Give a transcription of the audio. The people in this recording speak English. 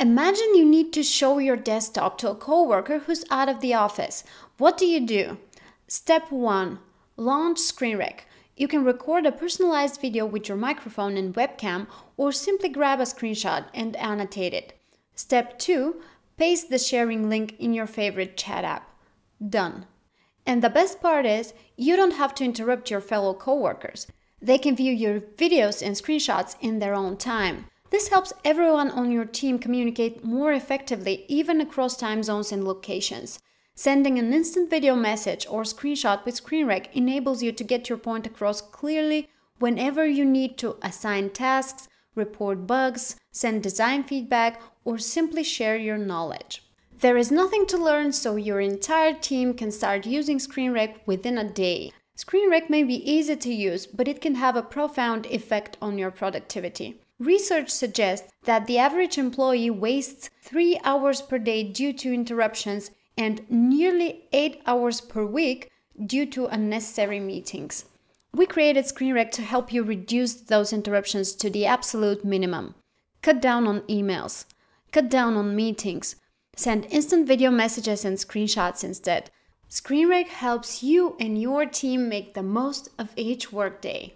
Imagine you need to show your desktop to a coworker who's out of the office. What do you do? Step 1 Launch ScreenRec. You can record a personalized video with your microphone and webcam or simply grab a screenshot and annotate it. Step 2 Paste the sharing link in your favorite chat app. Done. And the best part is, you don't have to interrupt your fellow coworkers. They can view your videos and screenshots in their own time. This helps everyone on your team communicate more effectively, even across time zones and locations. Sending an instant video message or screenshot with ScreenRec enables you to get your point across clearly whenever you need to assign tasks, report bugs, send design feedback, or simply share your knowledge. There is nothing to learn, so your entire team can start using ScreenRec within a day. ScreenRec may be easy to use, but it can have a profound effect on your productivity. Research suggests that the average employee wastes 3 hours per day due to interruptions and nearly 8 hours per week due to unnecessary meetings. We created ScreenRec to help you reduce those interruptions to the absolute minimum. Cut down on emails, cut down on meetings, send instant video messages and screenshots instead. ScreenRec helps you and your team make the most of each workday.